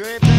drip.